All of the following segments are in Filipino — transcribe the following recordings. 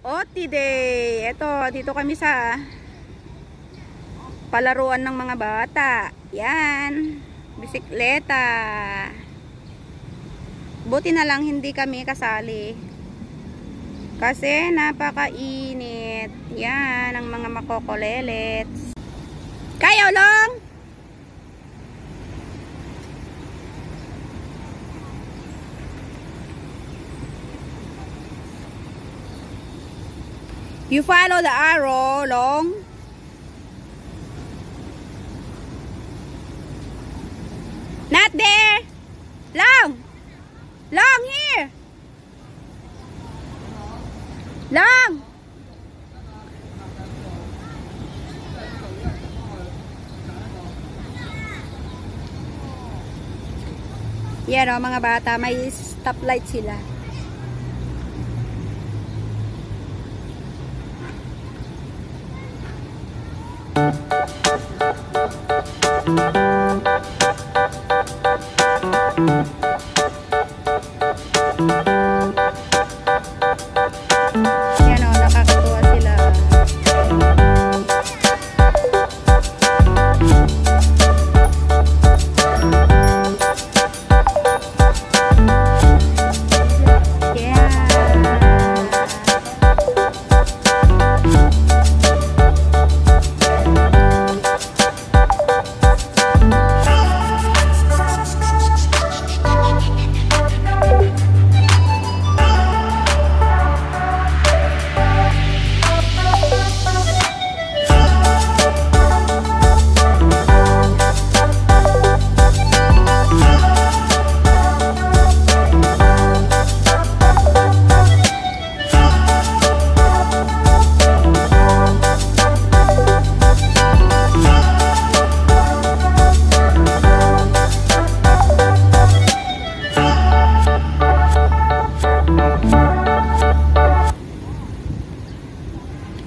OT Day. Ito, dito kami sa palaruan ng mga bata. Yan. Bisikleta. Buti na lang hindi kami kasali. Kasi napakainit. Yan ang mga makokolelets. Kayo long! You follow the arrow, long. Not there. Long. Long here. Long. Yan o, mga bata, may stoplight sila. Yan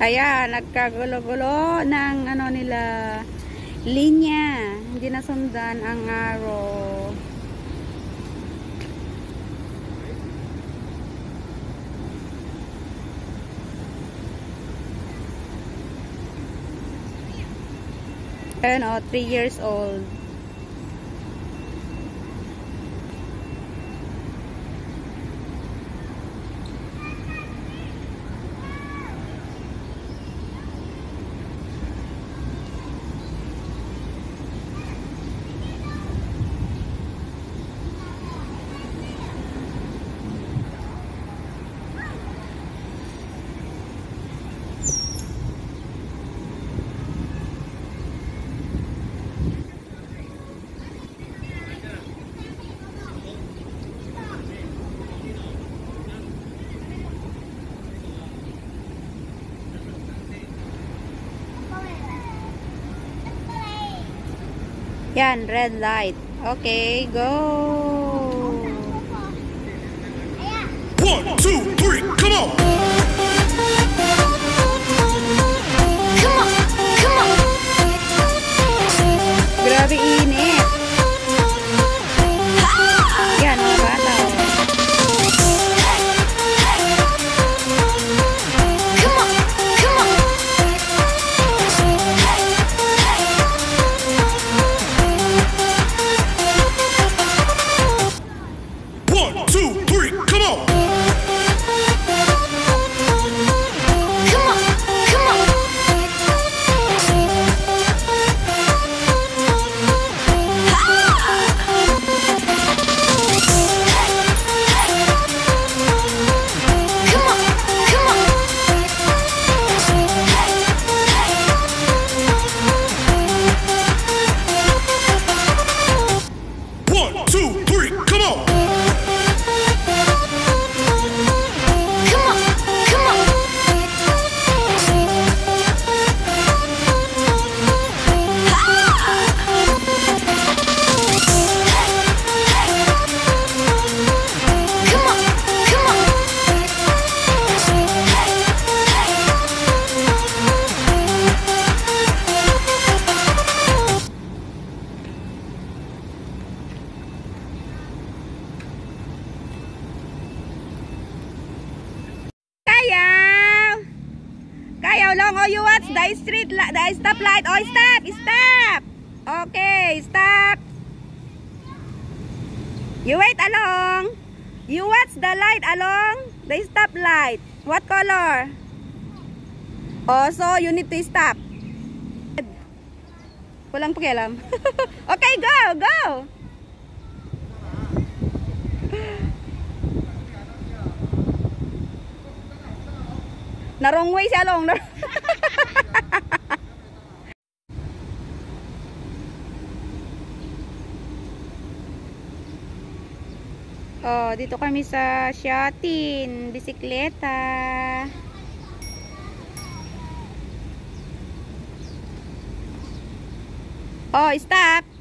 Kaya nagkagulo-gulo ng ano nila linya. Hindi nasundan ang arrow. Ayun o, 3 years old. Yan, red light. Okay, go! Kaya, long. Oh, you watch the street, the stop light. Oh, stop, stop. Okay, stop. You wait along. You watch the light along the stop light. What color? Oh, so you need to stop. Walang pakialam. okay, go, go. Na wrong way si Along. Na- oh, dito kami sa Shatin, bisikleta. Oh, stop.